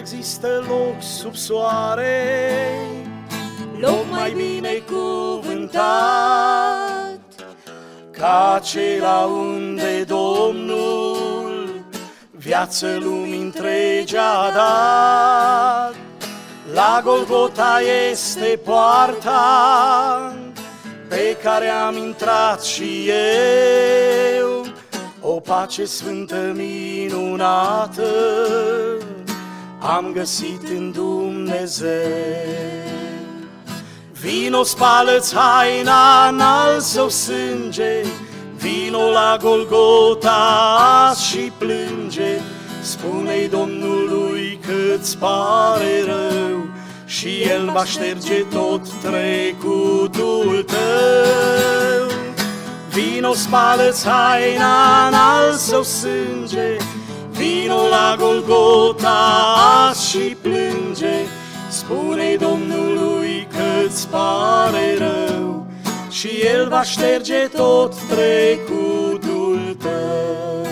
există loc sub soare, loc mai bine cuvântat, ca acela unde Domnul viață lumii întregi a dat. La Golgota este poarta pe care am intrat și eu, o pace sfântă minunată am găsit în Dumnezeu. Vino, spală-ți haina în al său sânge, Vino la Golgota și plânge, Spune-i Domnului că-ți pare rău Și El va șterge tot trecutul tău. Vino, spală-ți haina în al său sânge, Vino la Golgota și plânge, Spune-i Domnului că-ți pare rău Și El va șterge tot trecutul tău.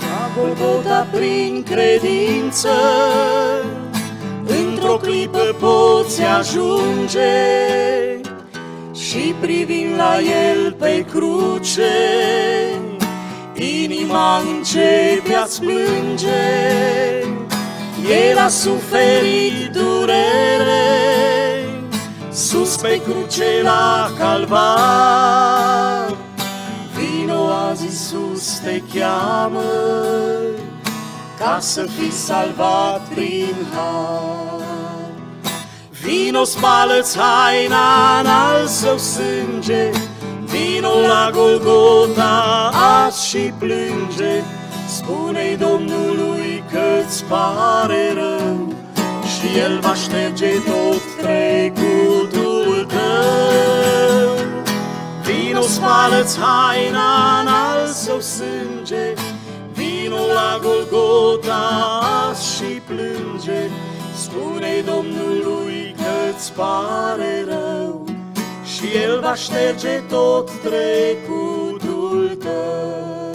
La Golgota prin credință Într-o clipă poți ajunge și privind la el pe cruce, inima începe a-ți plânge. El a suferit durere, sus pe cruce la calvar. Vino azi Iisus te cheamă, ca să fii salvat prin har. Vino, spală-ți haina în al său sânge, Vino la Golgota azi și plânge, Spune-i Domnului că-ți pare rău Și El va șterge tot trecutul tău. Vino, spală-ți haina în al său sânge, Vino la Golgota azi și plânge, Spune-i Domnului că-ți pare rău Și El va șterge tot trecutul tău.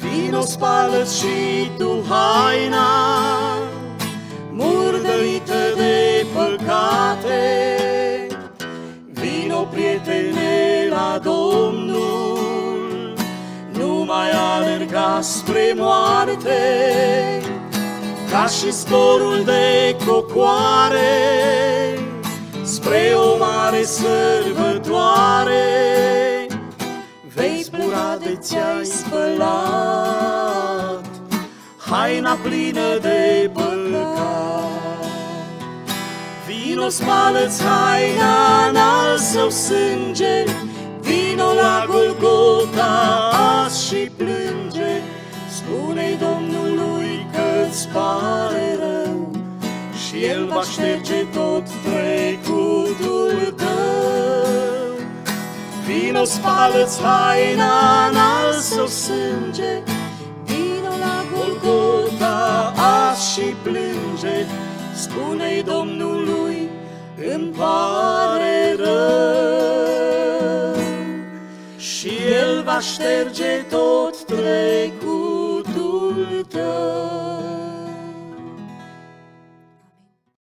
Vino, spală și tu haina Murdărită de păcate Vino, prietene, la Domnul spre moarte Ca și zborul de cocoare Spre o mare sărbătoare. Vei zbura de ți-ai spălat Haina plină de păcat. Vino, spală-ți haina în al său sânge Vino la Și El va șterge tot trecutul tău. Vino, spală-ți haina în al său sânge Vino la Golgota azi și plânge. Spune-i Domnului îmi pare rău. Și El va șterge tot trecutul tău